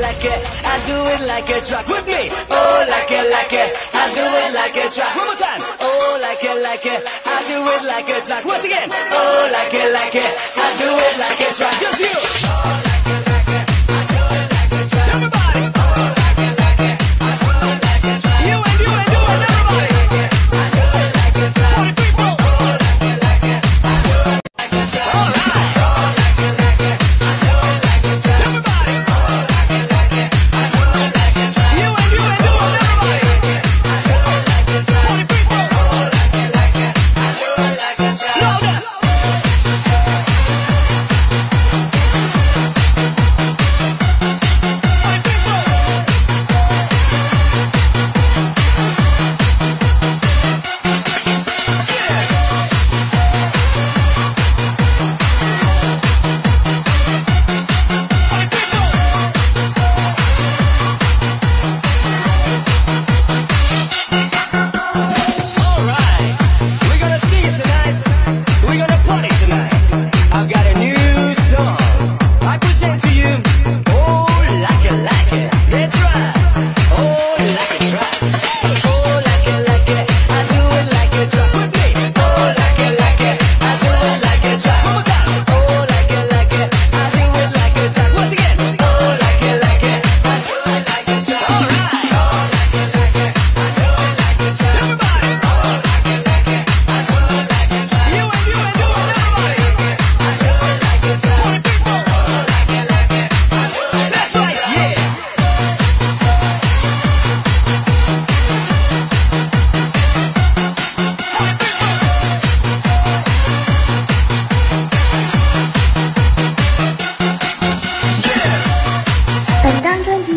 like it, I do it like a track. with me. Oh, like it, like it, I do it like a track. One more time. Oh, like it, like it, I do it like a track. Once again. Oh, like it, like it, I do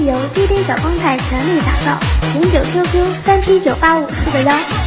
由 dj 小风扇全力打造零九 qq 三七九八五四个幺。